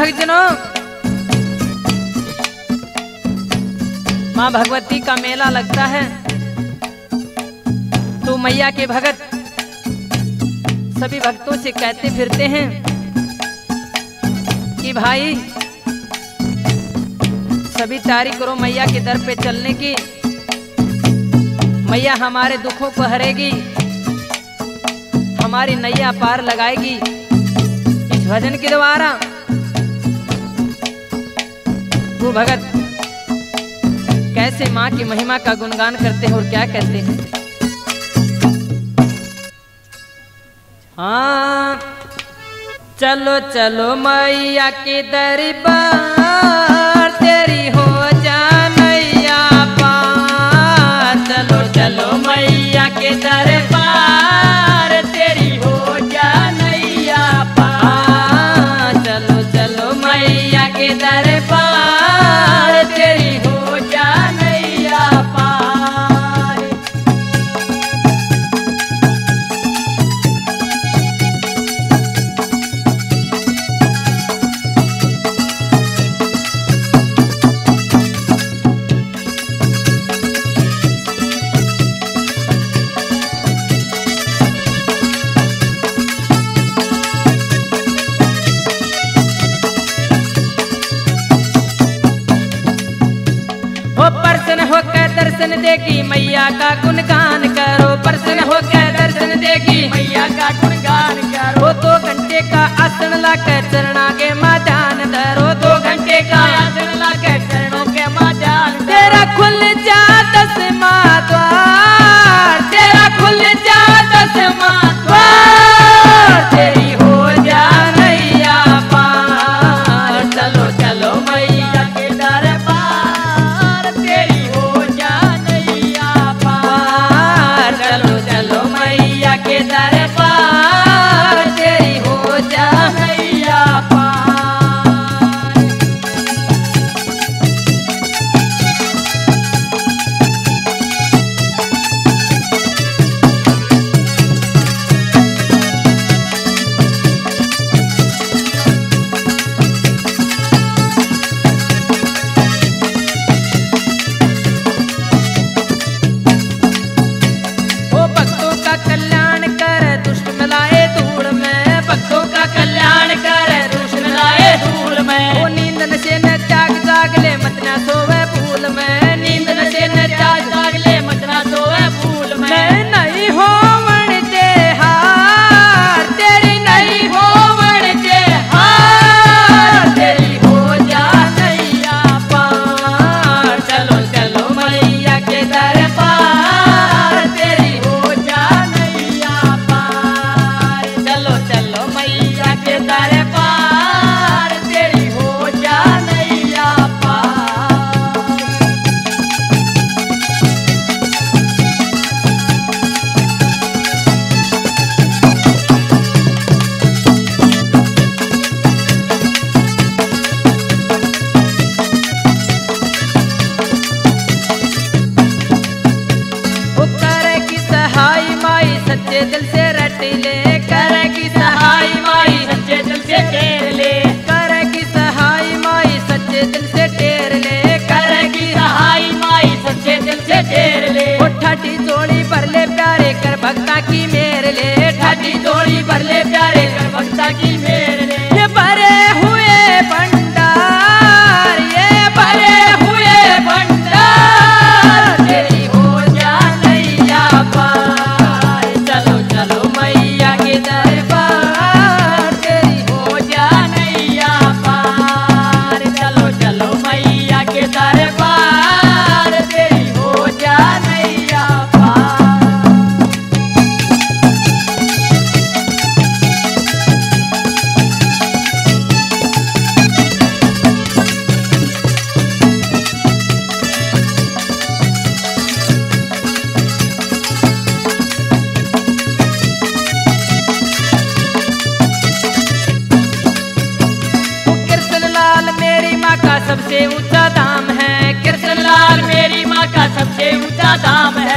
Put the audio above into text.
भक्तजनों। माँ भगवती का मेला लगता है। तो मैया के भगत सभी भक्तों से कहते फिरते हैं कि भाई, सभी तारी करो मैया के दर पे चलने की। मैया हमारे दुखों को हरेगी, हमारी नैया पार लगाएगी। इस भजन के द्वारा वो भगत। कैसे माँ की महिमा का गुणगान करते हैं और क्या कहते हैं? हाँ चलो चलो मैया के दरबार। दर्शन देगी, मैया का गुणगान करो। प्रसन्न होकर दर्शन देगी, मैया का गुणगान करो। तो घंटे का आसन लाकर रट लेकर मेरा दाम है